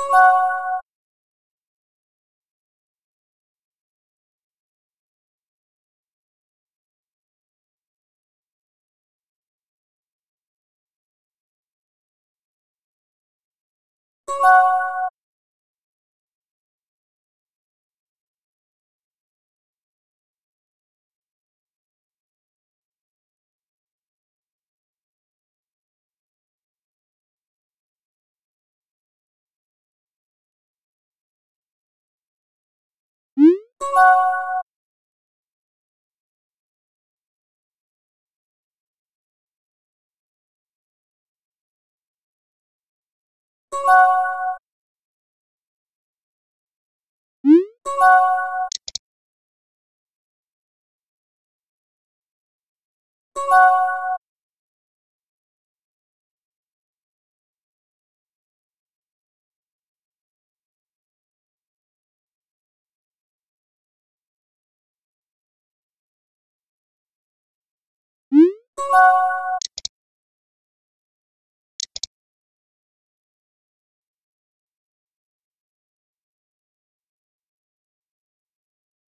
you. Thank you.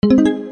thank you.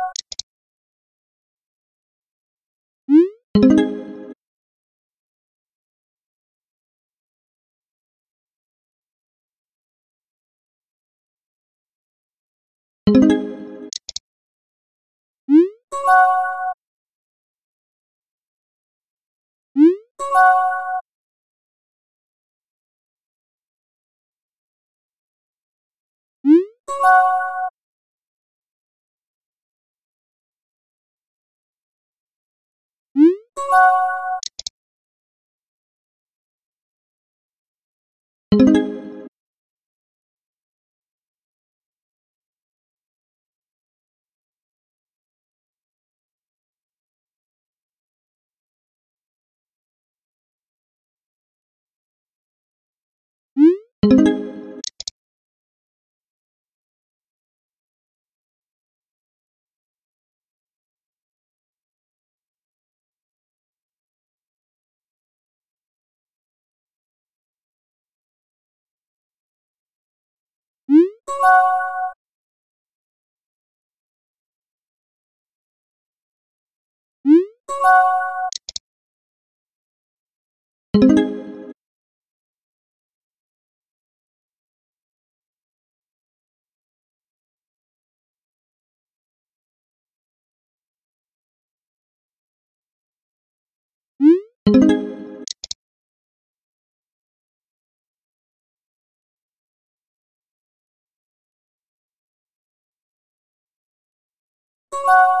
Oh.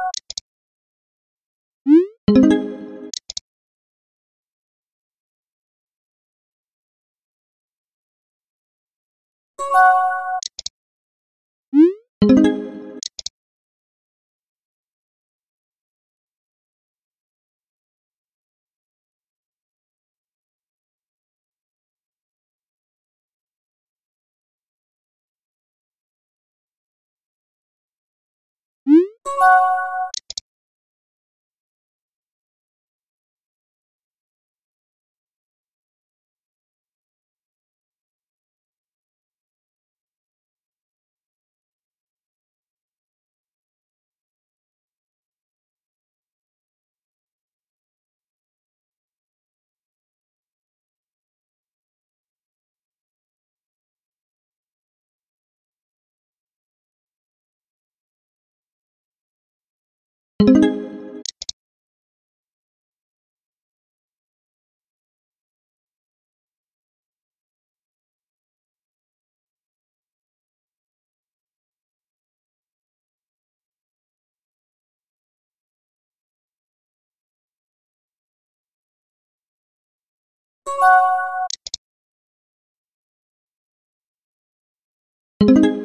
Thank you.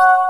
you.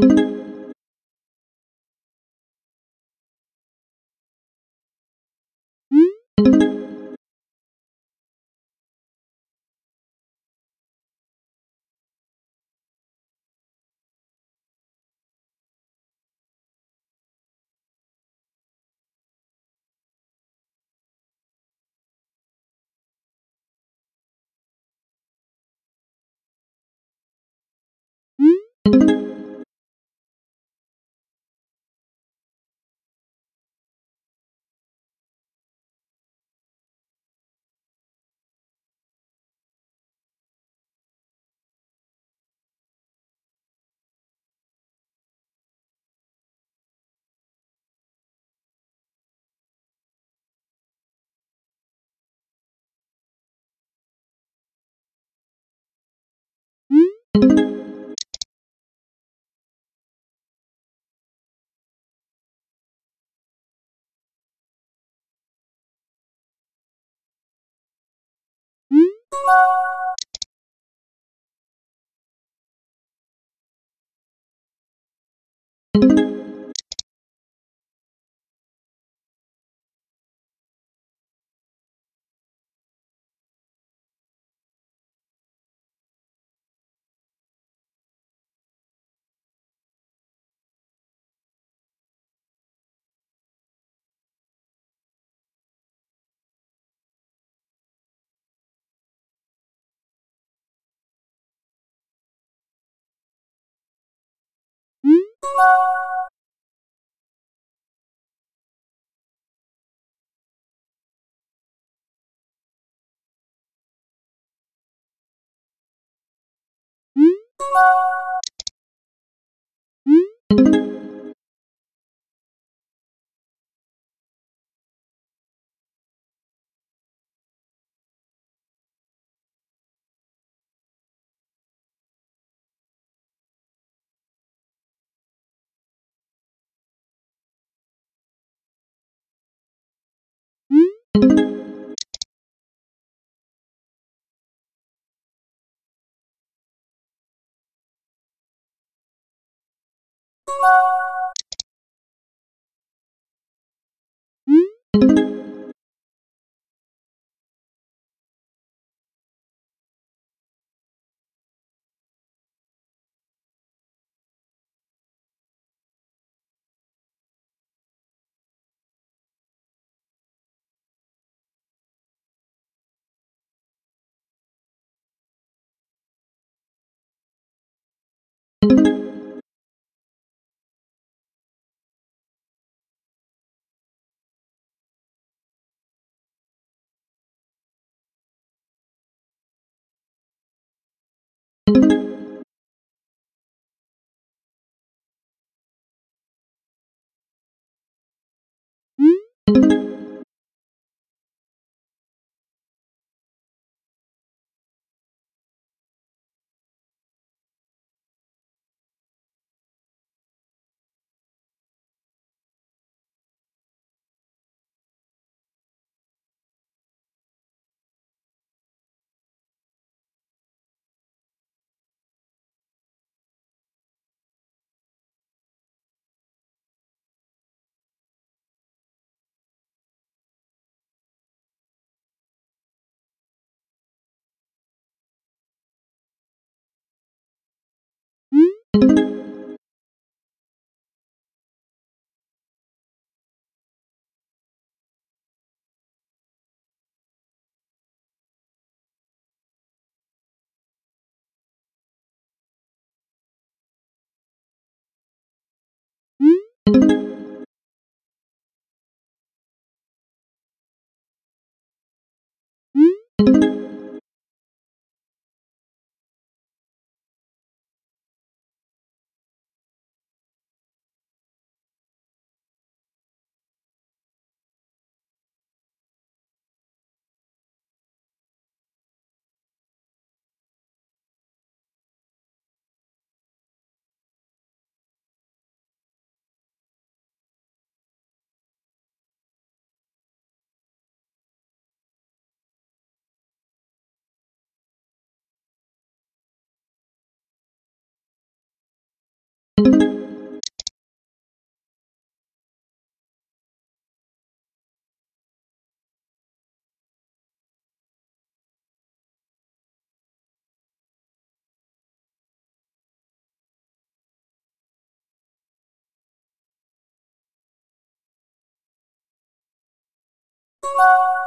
thank you Bye. you you.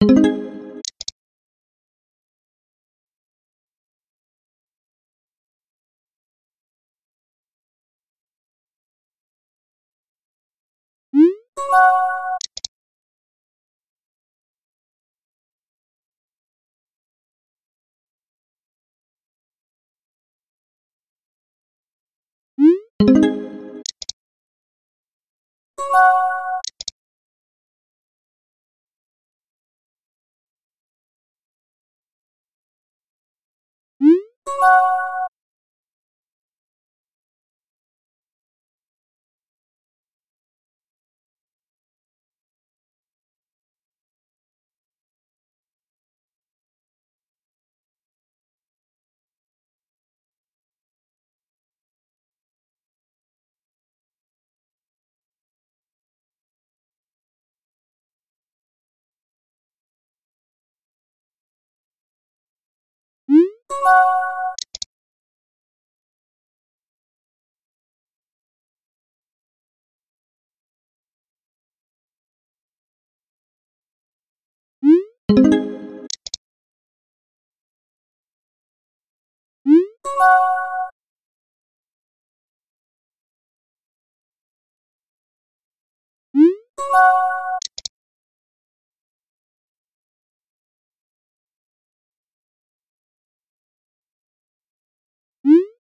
thank you. Thank you.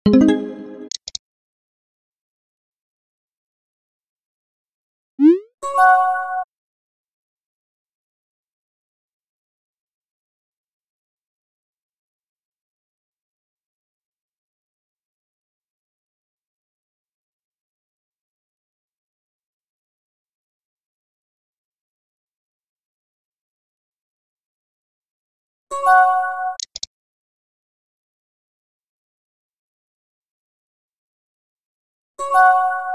you Música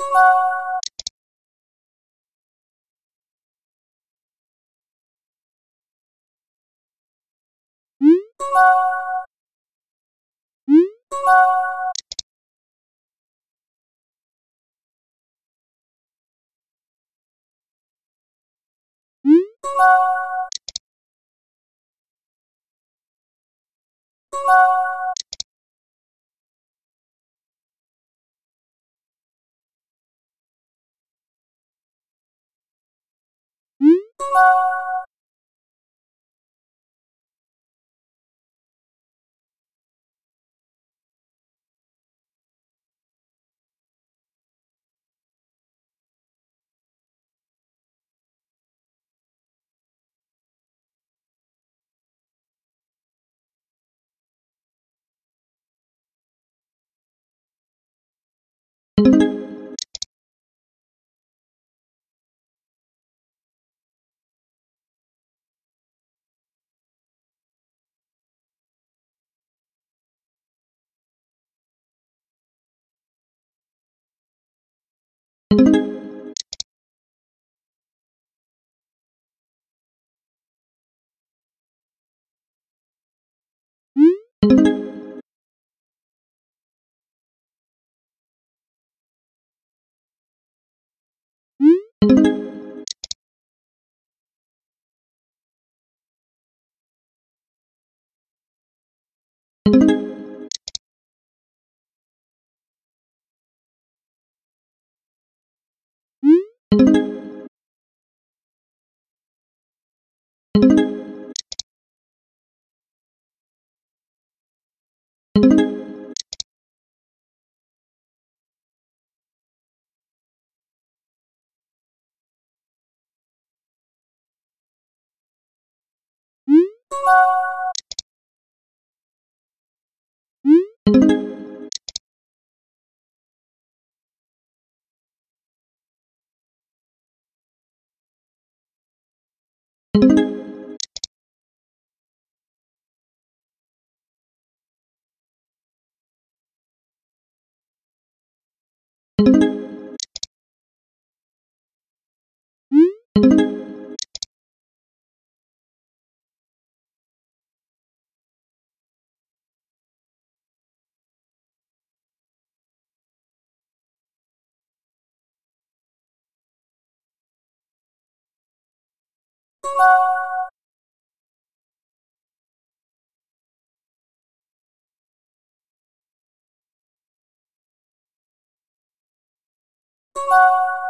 you you Música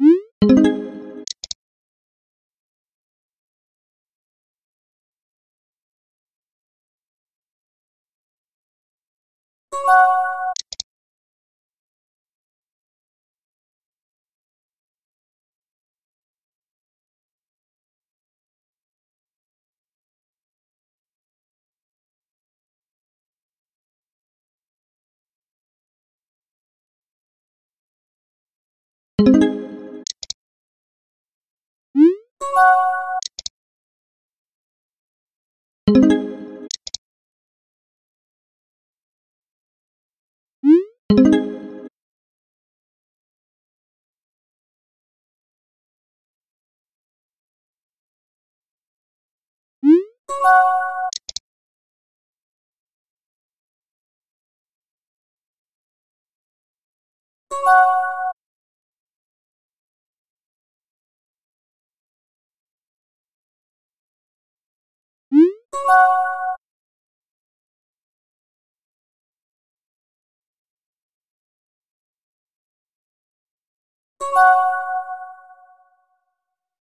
you you Música